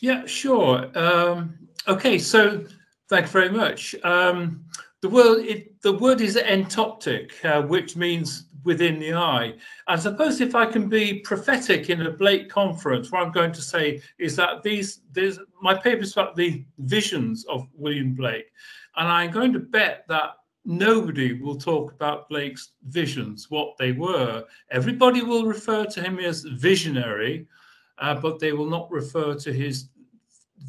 Yeah, sure. Um, okay, so thank you very much. Um, the word it, the word is entoptic, uh, which means within the eye. I suppose if I can be prophetic in a Blake conference, what I'm going to say is that these there's my paper is about the visions of William Blake, and I'm going to bet that nobody will talk about Blake's visions, what they were. Everybody will refer to him as visionary, uh, but they will not refer to his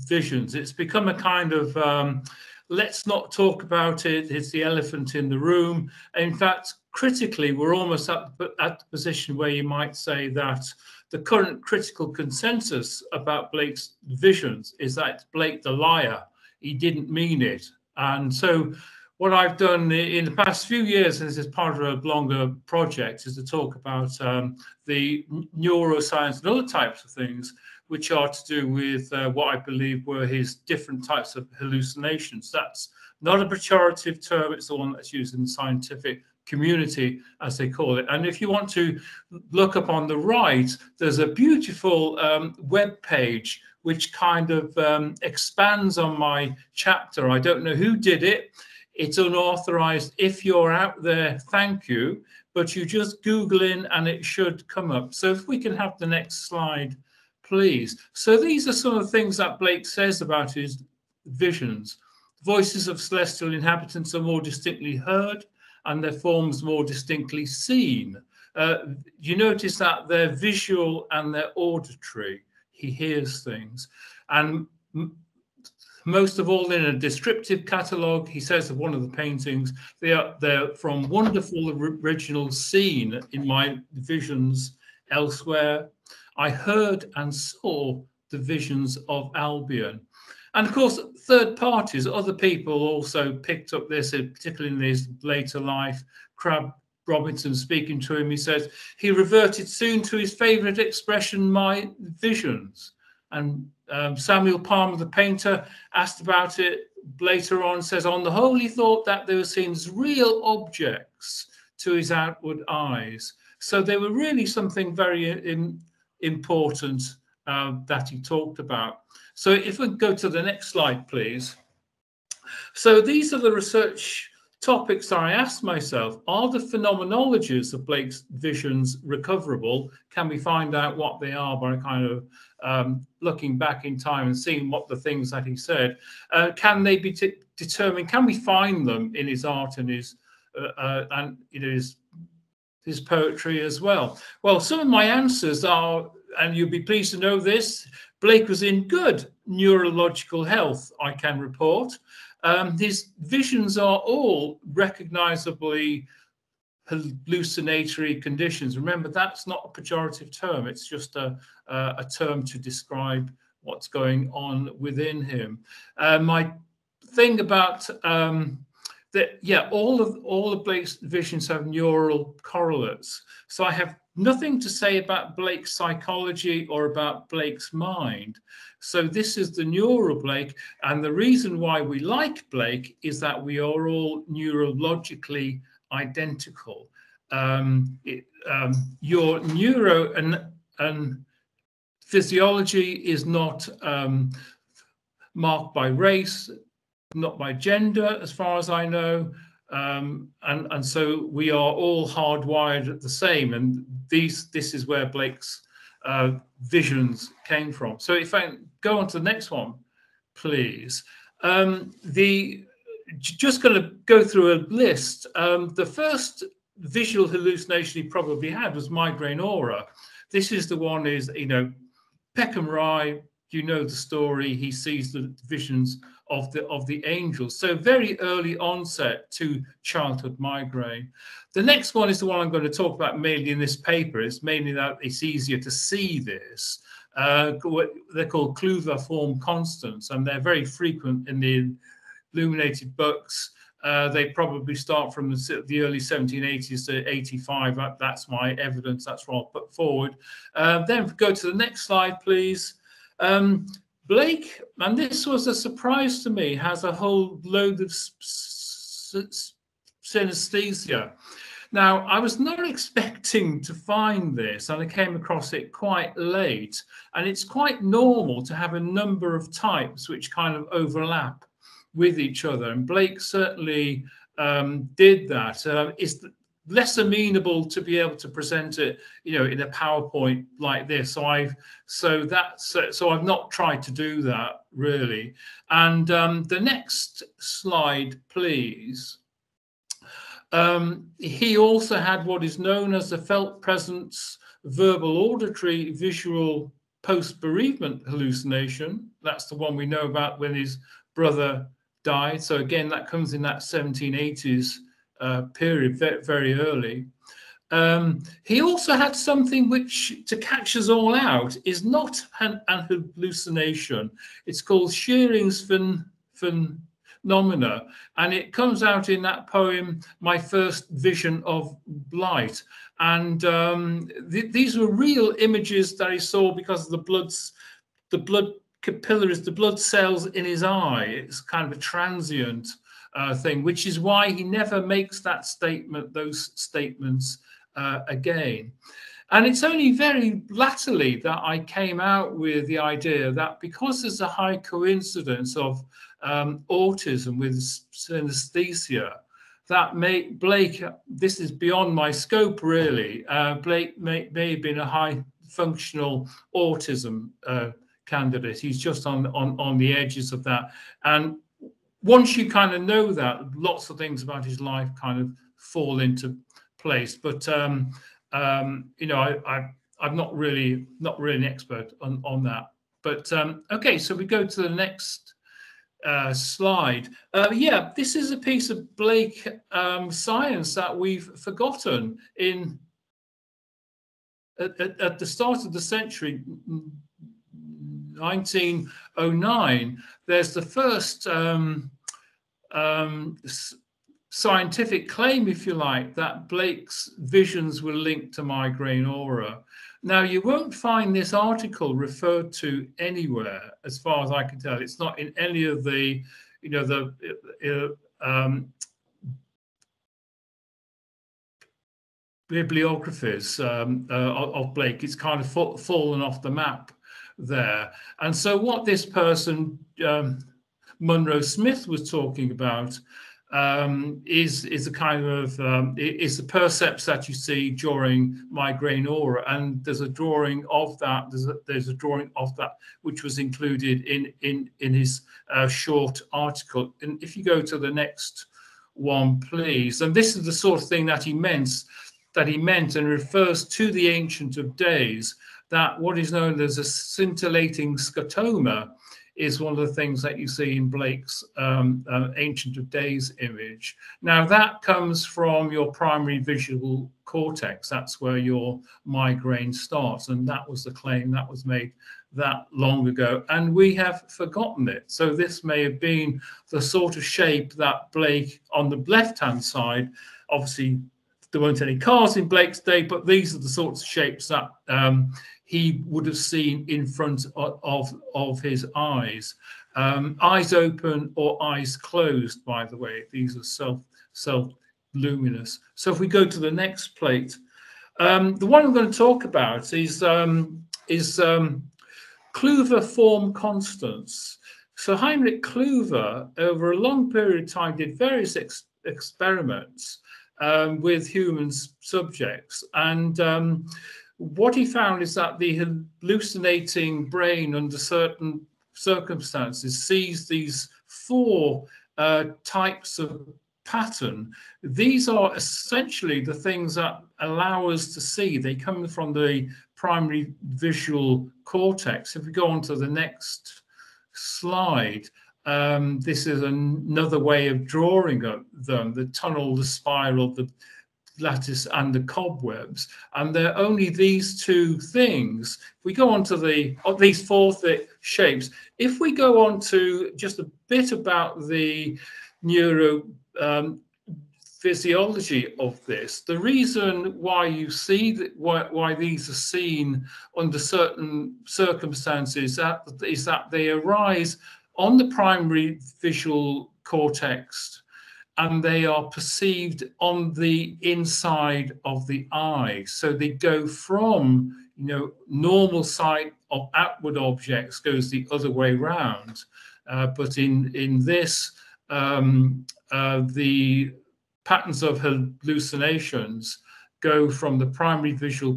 visions. It's become a kind of um, let's not talk about it. It's the elephant in the room. In fact, critically, we're almost at, at the position where you might say that the current critical consensus about Blake's visions is that Blake the liar. He didn't mean it. And so what I've done in the past few years, and this is part of a longer project, is to talk about um, the neuroscience and other types of things which are to do with uh, what I believe were his different types of hallucinations. That's not a pejorative term, it's the one that's used in the scientific community, as they call it. And if you want to look up on the right, there's a beautiful um, web page which kind of um, expands on my chapter. I don't know who did it. It's unauthorized. If you're out there, thank you. But you just Google in and it should come up. So if we can have the next slide, please. So these are some of the things that Blake says about his visions. Voices of celestial inhabitants are more distinctly heard and their forms more distinctly seen. Uh, you notice that they're visual and they're auditory. He hears things. And most of all in a descriptive catalogue. He says of one of the paintings, they are they're from wonderful original scene in my visions elsewhere. I heard and saw the visions of Albion. And of course, third parties, other people also picked up this, uh, particularly in his later life. Crabb Robinson speaking to him, he says, he reverted soon to his favourite expression, my visions. And um, Samuel Palmer, the painter, asked about it later on, says, On the whole, he thought that there seems real objects to his outward eyes. So they were really something very in, important uh, that he talked about. So if we go to the next slide, please. So these are the research topics I asked myself are the phenomenologies of Blake's visions recoverable? Can we find out what they are by kind of um, looking back in time and seeing what the things that he said? Uh, can they be determined? Can we find them in his art and his uh, uh, and in his his poetry as well? Well, some of my answers are, and you'll be pleased to know this. Blake was in good neurological health, I can report. Um, his visions are all recognizably hallucinatory conditions. Remember, that's not a pejorative term. It's just a, a, a term to describe what's going on within him. Uh, my thing about um, that, yeah, all of all of Blake's visions have neural correlates. So I have nothing to say about Blake's psychology or about Blake's mind. So this is the neural Blake. And the reason why we like Blake is that we are all neurologically identical. Um, it, um, your neuro and, and physiology is not um, marked by race, not by gender, as far as I know. Um, and, and so we are all hardwired at the same. And these this is where Blake's uh, visions came from. So if I go on to the next one, please. Um, the just going to go through a list. Um, the first visual hallucination he probably had was migraine aura. This is the one is you know Peckham Rye. You know the story. He sees the visions of the of the angels. So very early onset to childhood migraine. The next one is the one I'm going to talk about mainly in this paper. It's mainly that it's easier to see this. Uh, they're called Kluver form constants, and they're very frequent in the illuminated books. Uh, they probably start from the, the, early 1780s to 85. that's my evidence. That's what I'll put forward. Uh, then go to the next slide, please. Um, Blake, and this was a surprise to me, has a whole load of synesthesia. Now, I was not expecting to find this, and I came across it quite late. And it's quite normal to have a number of types which kind of overlap with each other. And Blake certainly um, did that. Uh, it's less amenable to be able to present it, you know, in a PowerPoint like this. So I've so that's so I've not tried to do that really. And um, the next slide, please. Um, he also had what is known as the felt presence verbal auditory visual post bereavement hallucination. That's the one we know about when his brother died. So again, that comes in that 1780s uh, period, very, very early. Um, he also had something which, to catch us all out, is not an, an hallucination. It's called Scheerer's phenomena, and it comes out in that poem, My First Vision of Light. And um, th these were real images that he saw because of the blood's, the blood capillaries, the blood cells in his eye. It's kind of a transient uh, thing, which is why he never makes that statement, those statements uh, again. And it's only very latterly that I came out with the idea that because there's a high coincidence of um, autism with synesthesia, that may, Blake, this is beyond my scope really. Uh, Blake may, may have been a high functional autism uh, candidate. He's just on, on, on the edges of that. And once you kind of know that, lots of things about his life kind of fall into place. But um, um, you know, I, I I'm not really not really an expert on on that. But um, okay, so we go to the next uh, slide. Uh, yeah, this is a piece of Blake um, science that we've forgotten in at, at, at the start of the century 1909, there's the first um, um, scientific claim, if you like, that Blake's visions were linked to migraine aura. Now, you won't find this article referred to anywhere, as far as I can tell. It's not in any of the, you know, the uh, um, bibliographies um, uh, of Blake. It's kind of fallen off the map there. And so what this person, um, Munro Smith, was talking about um, is is a kind of um, is the percepts that you see during migraine aura, and there's a drawing of that. There's a, there's a drawing of that which was included in in in his uh, short article. And if you go to the next one, please, and this is the sort of thing that he meant that he meant and refers to the ancient of days that what is known as a scintillating scotoma is one of the things that you see in Blake's um, uh, Ancient of Days image. Now, that comes from your primary visual cortex. That's where your migraine starts. And that was the claim that was made that long ago. And we have forgotten it. So, this may have been the sort of shape that Blake on the left hand side, obviously, there weren't any cars in Blake's day, but these are the sorts of shapes that um, he would have seen in front of, of, of his eyes. Um, eyes open or eyes closed, by the way. These are self, self luminous. So if we go to the next plate, um, the one I'm going to talk about is, um, is um, Kluver form constants. So Heinrich Kluver, over a long period of time, did various ex experiments um, with human subjects. And um, what he found is that the hallucinating brain under certain circumstances sees these four uh, types of pattern. These are essentially the things that allow us to see. They come from the primary visual cortex. If we go on to the next slide, um, this is another way of drawing them, the tunnel, the spiral, the lattice and the cobwebs. And they're only these two things. If we go on to the oh, these four thick shapes, if we go on to just a bit about the neuro um, physiology of this, the reason why you see that why, why these are seen under certain circumstances that, is that they arise on the primary visual cortex and they are perceived on the inside of the eye. So they go from you know normal sight of outward objects goes the other way round. Uh, but in in this, um, uh, the patterns of hallucinations go from the primary visual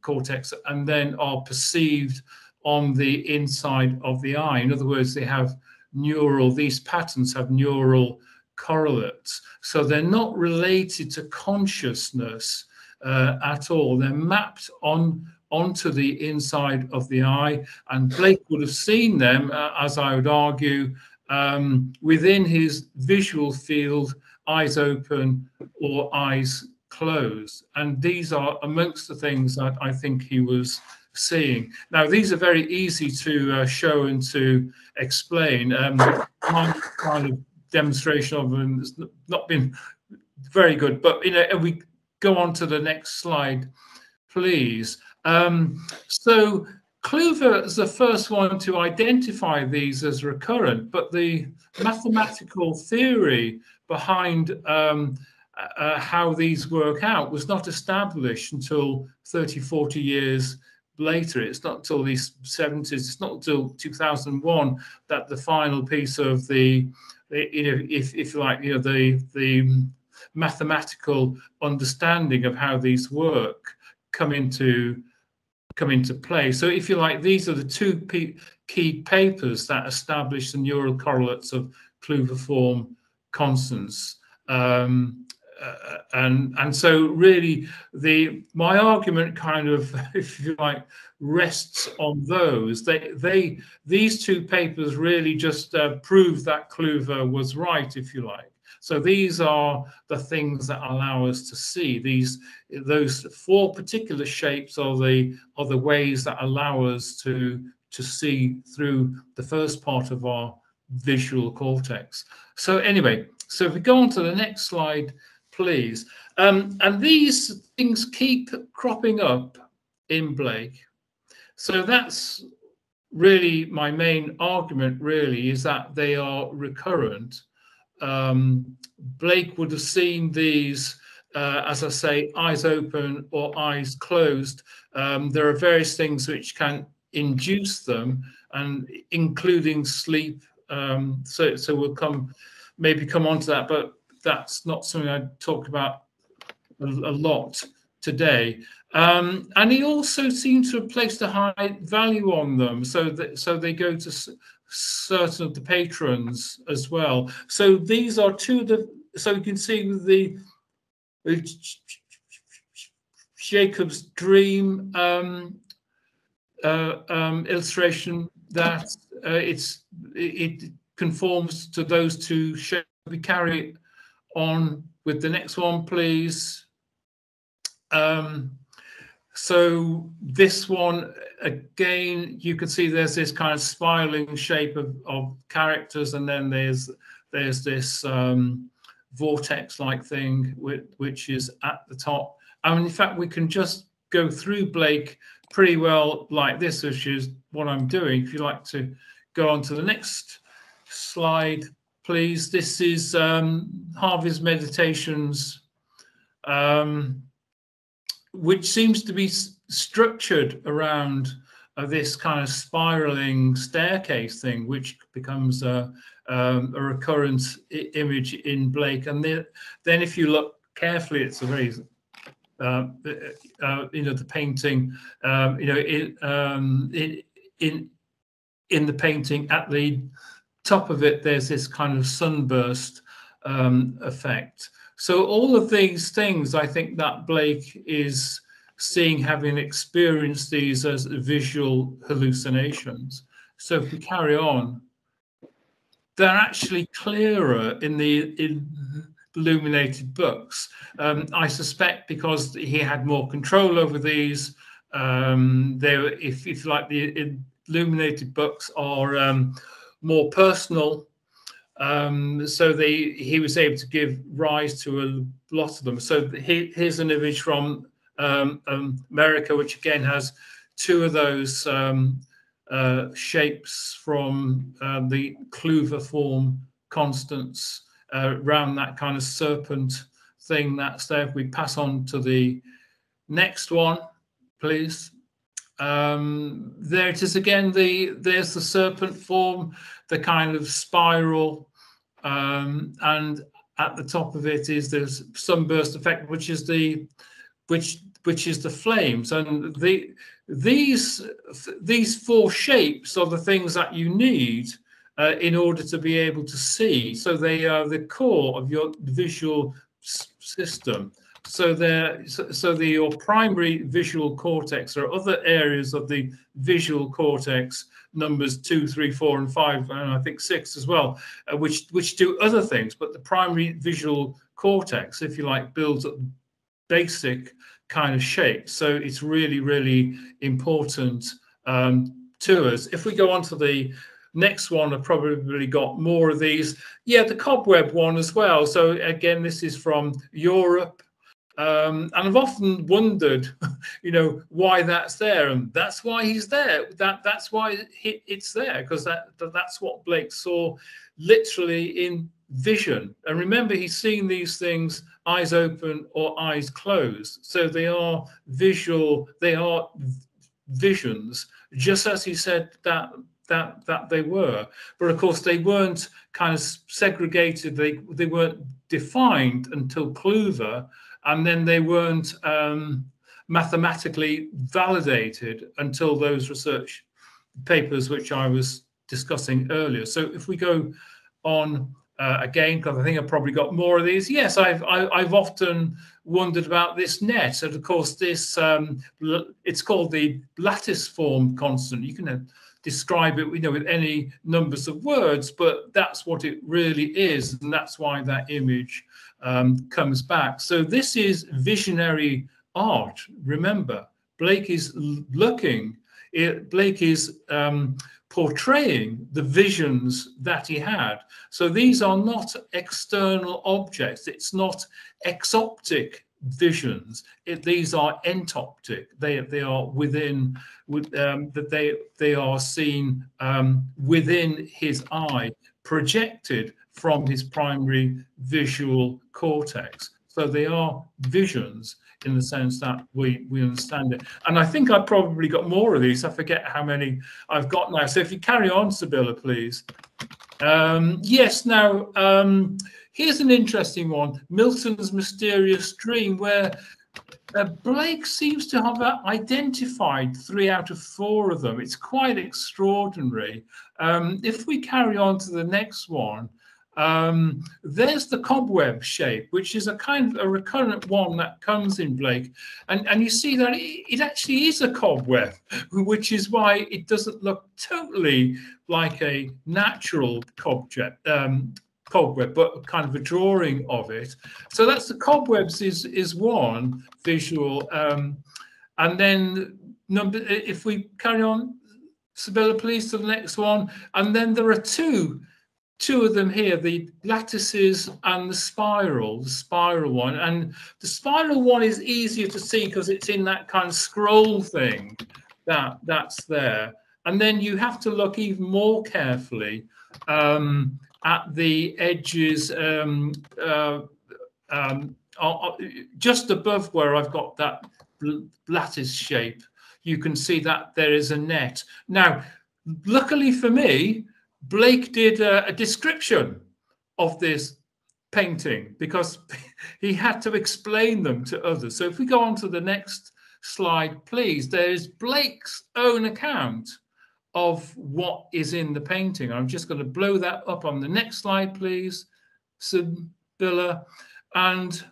cortex and then are perceived on the inside of the eye. In other words, they have neural, these patterns have neural correlates. So they're not related to consciousness uh, at all. They're mapped on onto the inside of the eye, and Blake would have seen them, uh, as I would argue, um, within his visual field, eyes open or eyes closed. And these are amongst the things that I think he was seeing. Now, these are very easy to uh, show and to explain. Um, kind of demonstration of them has not been very good, but you know, we go on to the next slide, please. Um, so Kluver is the first one to identify these as recurrent, but the mathematical theory behind um, uh, how these work out was not established until 30, 40 years later. It's not until the 70s, it's not until 2001 that the final piece of the, if, if you like, you know, the, the mathematical understanding of how these work come into come into play. So if you like, these are the two key papers that establish the neural correlates of Kluver form constants. Um, uh, and and so really the my argument kind of if you like rests on those. They they these two papers really just uh, prove that Kluver was right if you like. So these are the things that allow us to see these those four particular shapes are the are the ways that allow us to to see through the first part of our visual cortex. So anyway so if we go on to the next slide please. Um, and these things keep cropping up in Blake. So that's really my main argument, really, is that they are recurrent. Um, Blake would have seen these, uh, as I say, eyes open or eyes closed. Um, there are various things which can induce them, and including sleep. Um, so, so we'll come maybe come on to that. But that's not something I talk about a, a lot today. Um, and he also seems to have placed a high value on them, so that so they go to certain of the patrons as well. So these are two of the. So you can see the, the Jacob's dream um, uh, um, illustration that uh, it's it conforms to those two. We carry on with the next one, please. Um, so this one, again, you can see there's this kind of spiraling shape of, of characters, and then there's there's this um, vortex-like thing which, which is at the top. And in fact, we can just go through Blake pretty well like this, which is what I'm doing. If you like to go on to the next slide, please. This is um, Hervey's Meditations, um, which seems to be structured around uh, this kind of spiraling staircase thing, which becomes a, um, a recurrent image in Blake. And then, then, if you look carefully, it's a very uh, uh, you know the painting um, you know in, um, in in in the painting at the top of it, there's this kind of sunburst um, effect. So all of these things, I think that Blake is seeing, having experienced these as visual hallucinations. So if we carry on, they're actually clearer in the in illuminated books. Um, I suspect because he had more control over these. Um, they, if, if like the illuminated books are um, more personal. Um, so they, he was able to give rise to a lot of them. So he, here's an image from um, America, which again has two of those um, uh, shapes from uh, the Kluver form constants uh, around that kind of serpent thing that's there. If we pass on to the next one, please. Um, there it is again. The there's the serpent form, the kind of spiral, um, and at the top of it is there's sunburst effect, which is the which which is the flames, and the these these four shapes are the things that you need uh, in order to be able to see. So they are the core of your visual system. So there, so, the your primary visual cortex or other areas of the visual cortex, numbers two, three, four, and five, and I think six as well, uh, which which do other things. But the primary visual cortex, if you like, builds up basic kind of shape. So it's really, really important um, to us. If we go on to the next one, I've probably got more of these. Yeah, the cobweb one as well. So again, this is from Europe. Um, and I've often wondered, you know, why that's there, and that's why he's there. That that's why it's there because that that's what Blake saw, literally in vision. And remember, he's seeing these things eyes open or eyes closed, so they are visual. They are visions, just as he said that that that they were. But of course, they weren't kind of segregated. They they weren't defined until Kluver and then they weren't um, mathematically validated until those research papers which I was discussing earlier. So if we go on uh, again, because I think I've probably got more of these. Yes, I've I, have i have often wondered about this net, and of course this um, it's called the lattice form constant. You can uh, describe it, you know, with any numbers of words, but that's what it really is, and that's why that image um, comes back. So this is visionary art. Remember, Blake is looking, it, Blake is um, portraying the visions that he had. So these are not external objects. It's not exoptic visions. It, these are entoptic. They they are within with um, that they they are seen um, within his eye, projected from his primary visual cortex. So they are visions in the sense that we, we understand it. And I think I've probably got more of these. I forget how many I've got now. So if you carry on, Sibylla, please. Um, yes, now um, here's an interesting one Milton's Mysterious Dream, where uh, Blake seems to have identified three out of four of them. It's quite extraordinary. Um, if we carry on to the next one, um, there's the cobweb shape, which is a kind of a recurrent one that comes in Blake. And, and you see that it, it actually is a cobweb, which is why it doesn't look totally like a natural cobweb, um, cobweb, but kind of a drawing of it. So that's the cobwebs is, is one visual. Um, and then number, if we carry on, Sibylla, please, to the next one. And then there are two two of them here the lattices and the spiral the spiral one and the spiral one is easier to see because it's in that kind of scroll thing that that's there and then you have to look even more carefully um, at the edges um, uh, um, just above where I've got that lattice shape you can see that there is a net. Now luckily for me Blake did a, a description of this painting because he had to explain them to others. So if we go on to the next slide, please, there is Blake's own account of what is in the painting. I'm just going to blow that up on the next slide, please, Sibylla. And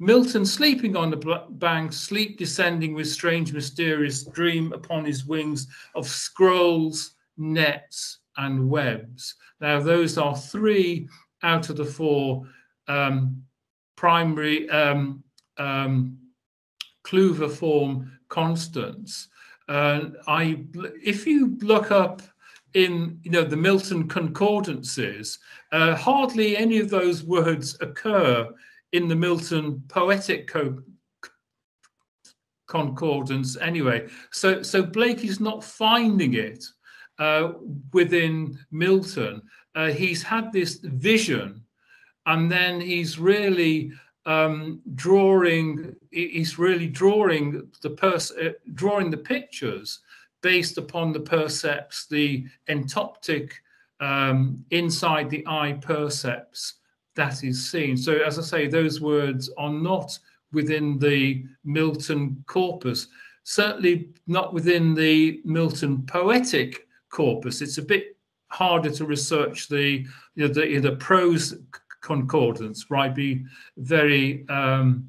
Milton sleeping on the bank, sleep descending with strange, mysterious dream upon his wings of scrolls, nets, and webs. Now, those are three out of the four um, primary um, um, form constants. Uh, I, if you look up in you know the Milton concordances, uh, hardly any of those words occur in the Milton poetic co concordance anyway. So so Blake is not finding it uh, within Milton, uh, he's had this vision and then he's really um, drawing. He's really drawing the pers- uh, drawing the pictures based upon the percepts, the entoptic um, inside the eye percepts that is seen. So, as I say, those words are not within the Milton corpus, certainly not within the Milton poetic corpus. It's a bit harder to research the you know, the, the prose concordance, right? I'd be very um,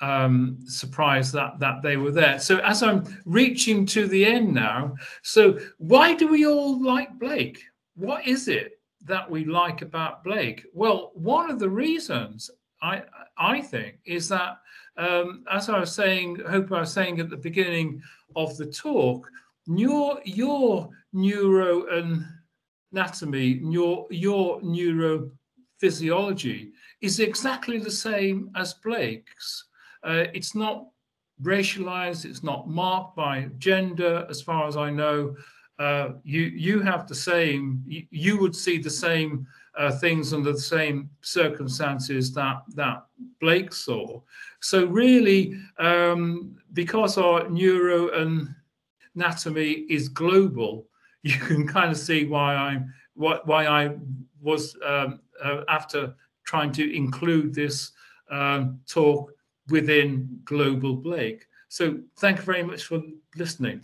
um, surprised that that they were there. So as I'm reaching to the end now, so why do we all like Blake? What is it that we like about Blake? Well, one of the reasons I I think is that um, as I was saying, hope I was saying at the beginning of the talk, your your neuro anatomy, your your neurophysiology is exactly the same as Blake's. Uh, it's not racialized. It's not marked by gender, as far as I know. Uh, you you have the same. You, you would see the same uh, things under the same circumstances that that Blake saw. So really, um, because our neuro anatomy is global, you can kind of see why I'm why, why I was um, uh, after trying to include this um, talk within Global Blake. So thank you very much for listening.